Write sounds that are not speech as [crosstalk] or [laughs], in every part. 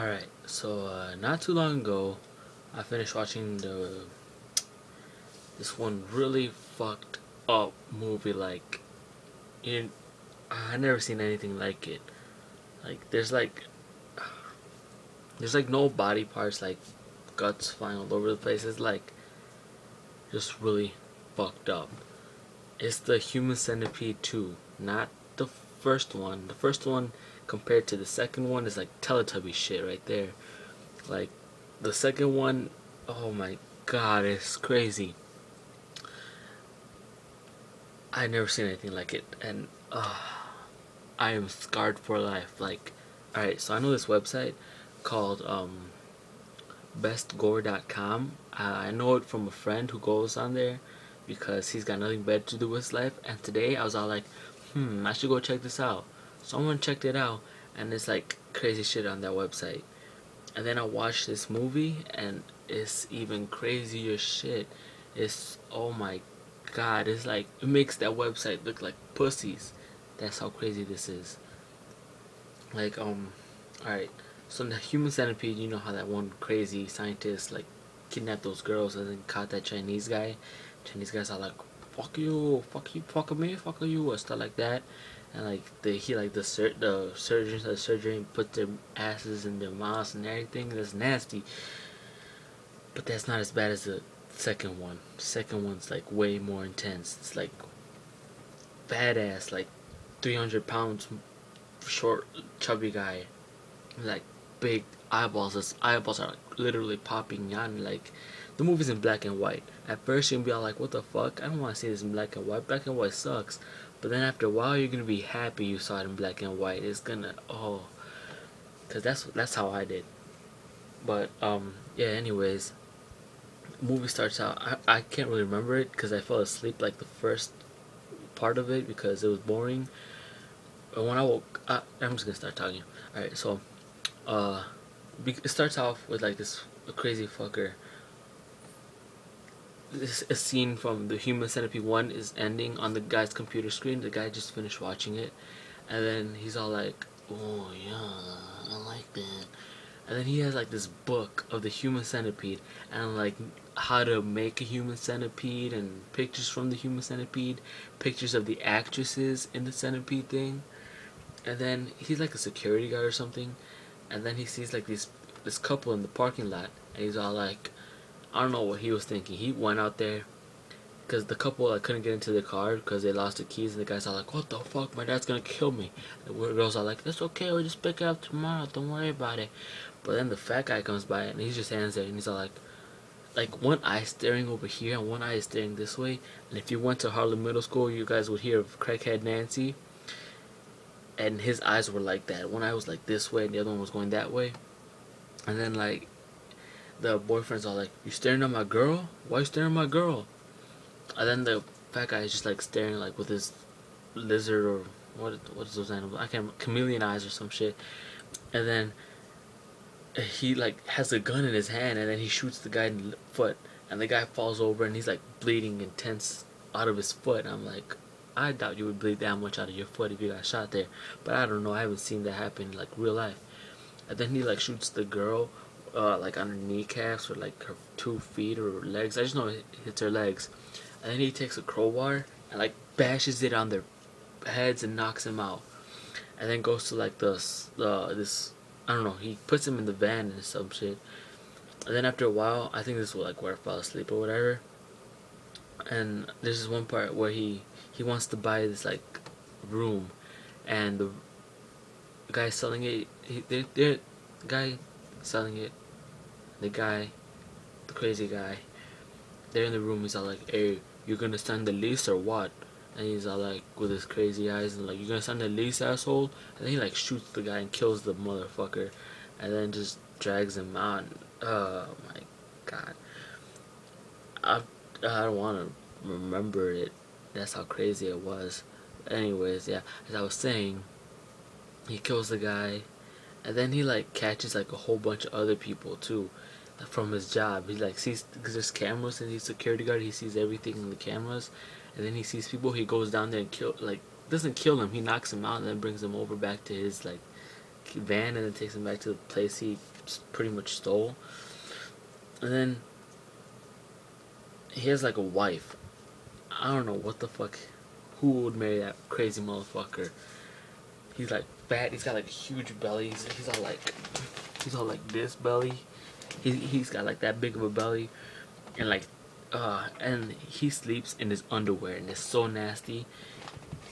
Alright, so uh, not too long ago, I finished watching the this one really fucked up movie. Like, in I never seen anything like it. Like, there's like there's like no body parts, like guts flying all over the place. It's like just really fucked up. It's the Human Centipede 2, not the first one. The first one compared to the second one is like Teletubby shit right there. Like the second one, oh my god, it's crazy. I never seen anything like it, and uh, I am scarred for life. Like, alright, so I know this website called um, bestgore.com. Uh, I know it from a friend who goes on there because he's got nothing better to do with his life. And today I was all like, hmm, I should go check this out. Someone checked it out, and it's like crazy shit on that website. And then I watched this movie, and it's even crazier shit. It's oh my god, it's like it makes that website look like pussies. That's how crazy this is. Like um, all right. So in the Human Centipede, you know how that one crazy scientist like kidnapped those girls and then caught that Chinese guy. Chinese guys are like, "Fuck you, fuck you, fuck me, fuck you," or stuff like that and like they he like the sur- the surgeons the surgery put their asses in their mouths and everything. That's nasty. But that's not as bad as the second one. second one's like way more intense. It's like badass, like three hundred pounds, short, chubby guy, like big eyeballs. His eyeballs are like, literally popping out. Like the movie's in black and white. At first you'll be all like, "What the fuck? I don't want to see this in black and white. Black and white sucks." But then after a while, you're gonna be happy you saw it in black and white. It's gonna oh, cause that's that's how I did. But um yeah. Anyways, movie starts out. I I can't really remember it because I fell asleep like the first part of it because it was boring. But when I woke, I, I'm just gonna start talking. All right, so uh, it starts off with like this crazy fucker this a scene from the Human Centipede one is ending on the guy's computer screen. The guy just finished watching it, and then he's all like, "Oh yeah, I like that." And then he has like this book of the human centipede and like how to make a human centipede and pictures from the human centipede, pictures of the actresses in the centipede thing. And then he's like a security guard or something. And then he sees like this this couple in the parking lot and he's all like, I don't know what he was thinking. He went out there because the couple like, couldn't get into the car because they lost the keys, and the guys are like, "What the fuck? My dad's gonna kill me." The girls are like, "That's okay. We'll just pick it up tomorrow. Don't worry about it." But then the fat guy comes by and he just stands there and he's all like, like one eye staring over here and one eye staring this way. And if you went to Harlem Middle School, you guys would hear of Crackhead Nancy. And his eyes were like that. One eye was like this way and the other one was going that way. And then like the boyfriend's all like, "You staring at my girl? Why you staring at my girl?" And then the fat guy is just like staring like with his lizard or what what is those animals? I can't chameleon eyes or some shit. And then he like has a gun in his hand and then he shoots the guy in the foot and the guy falls over and he's like bleeding intense out of his foot. And I'm like, I doubt you would bleed that much out of your foot if you got shot there. But I don't know. I haven't seen that happen in like real life. And then he like shoots the girl uh, like on her kneecaps or like her two feet or legs. I just know it hits her legs. And then he takes a crowbar and like bashes it on their heads and knocks them out. And then goes to like this, uh, this, I don't know, he puts them in the van and some shit. And then after a while, I think this was like where I fell asleep or whatever. And there's this one part where he, he wants to buy this like room and the guy selling it, he, they're, they're, guy selling it the guy, the crazy guy, they're in the room. He's all like, "Hey, you're gonna sign the lease or what?" And he's all like, with his crazy eyes, and like, "You're gonna sign the lease, asshole?" And then he like shoots the guy and kills the motherfucker, and then just drags him out. Oh my god, I I don't want to remember it. That's how crazy it was. Anyways, yeah, as I was saying, he kills the guy, and then he like catches like a whole bunch of other people too from his job. He like sees because there's cameras and he's a security guard. He sees everything in the cameras, and then he sees people. He goes down there and kill like doesn't kill him. He knocks him out and then brings him over back to his like van and then takes him back to the place he pretty much stole. And then he has like a wife. I don't know what the fuck. Who would marry that crazy motherfucker? He's like fat. He's got like huge belly. He's, he's all like, he's all like this belly. He he's got like that big of a belly, and like, uh, and he sleeps in his underwear, and it's so nasty.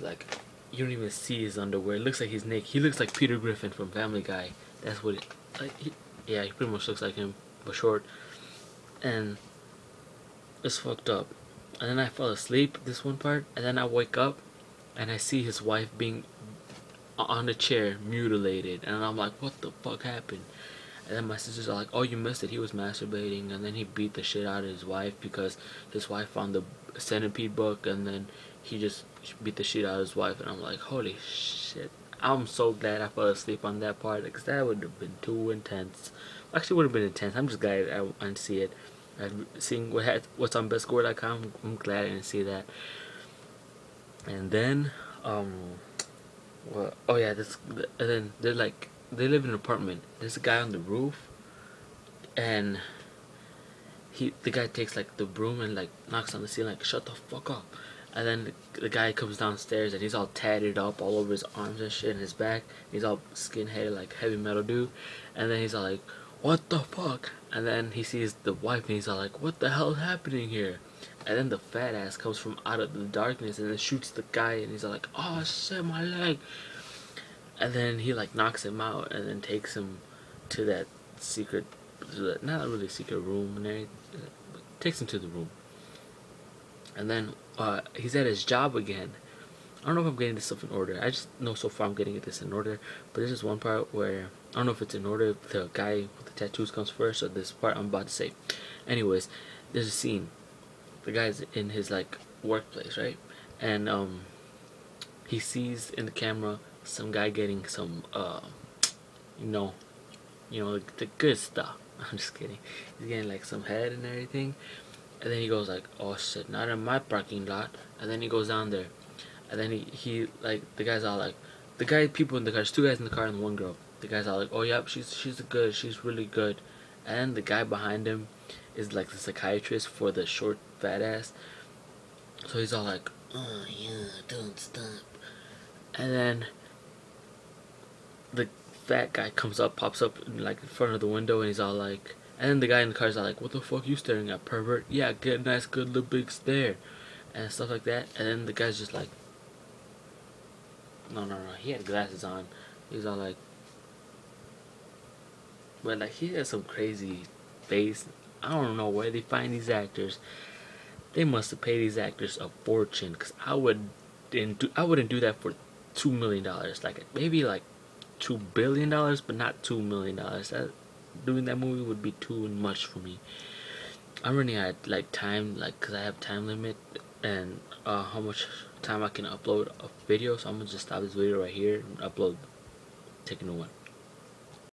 Like, you don't even see his underwear. It looks like he's naked. He looks like Peter Griffin from Family Guy. That's what it. Like, he, yeah, he pretty much looks like him, but short. And it's fucked up. And then I fall asleep this one part, and then I wake up, and I see his wife being on a chair, mutilated, and I'm like, what the fuck happened? And then my sisters are like, oh, you missed it. He was masturbating, and then he beat the shit out of his wife because his wife found the centipede book, and then he just beat the shit out of his wife. And I'm like, holy shit. I'm so glad I fell asleep on that part because that would have been too intense. Actually, would have been intense. I'm just glad I, I didn't see it. I've seen what had, what's on bestgore.com. I'm glad I didn't see that. And then, um, well, oh yeah, this, and then they're like, they live in an apartment. There's a guy on the roof, and he, the guy takes like the broom and like knocks on the ceiling, like, shut the fuck up. And then the, the guy comes downstairs and he's all tatted up all over his arms and shit and his back. He's all skinhead like heavy metal dude. And then he's all like, what the fuck? And then he sees the wife and he's all like, what the hell is happening here? And then the fat ass comes from out of the darkness and then shoots the guy and he's like, oh shit, my leg. And then he like knocks him out and then takes him to that secret, not really secret room and takes him to the room. And then uh, he's at his job again. I don't know if I'm getting this stuff in order. I just know so far I'm getting this in order. But there's just one part where I don't know if it's in order. The guy with the tattoos comes first, or this part I'm about to say. Anyways, there's a scene. The guy's in his like workplace, right? And um, he sees in the camera some guy getting some, uh, you know, you know the good stuff. [laughs] I'm just kidding. He's getting like some head and everything. And then he goes like, oh shit, not in my parking lot. And then he goes down there. And then he, he like, the guy's all like, the guy, people in the car, there's two guys in the car and one girl. The guy's all like, oh yep, she's, she's a good, she's really good. And the guy behind him is like the psychiatrist for the short fat ass. So he's all like, oh yeah, don't stop. And then the fat guy comes up, pops up in, like in front of the window, and he's all like, and then the guy in the car is like, what the fuck are you staring at, pervert? Yeah, get a nice, good, little big stare. And stuff like that. And then the guy's just like, no, no, no. He had glasses on. He's all like, but like he has some crazy face. I don't know where they find these actors. They must have paid these actors a fortune. Cause I would didn't do. I wouldn't do that for two million dollars. Like maybe like two billion dollars, but not two million dollars. Doing that movie would be too much for me. I'm running out like time, like cause I have time limit and uh, how much time I can upload a video. So I'm gonna just stop this video right here and upload. Take a new one.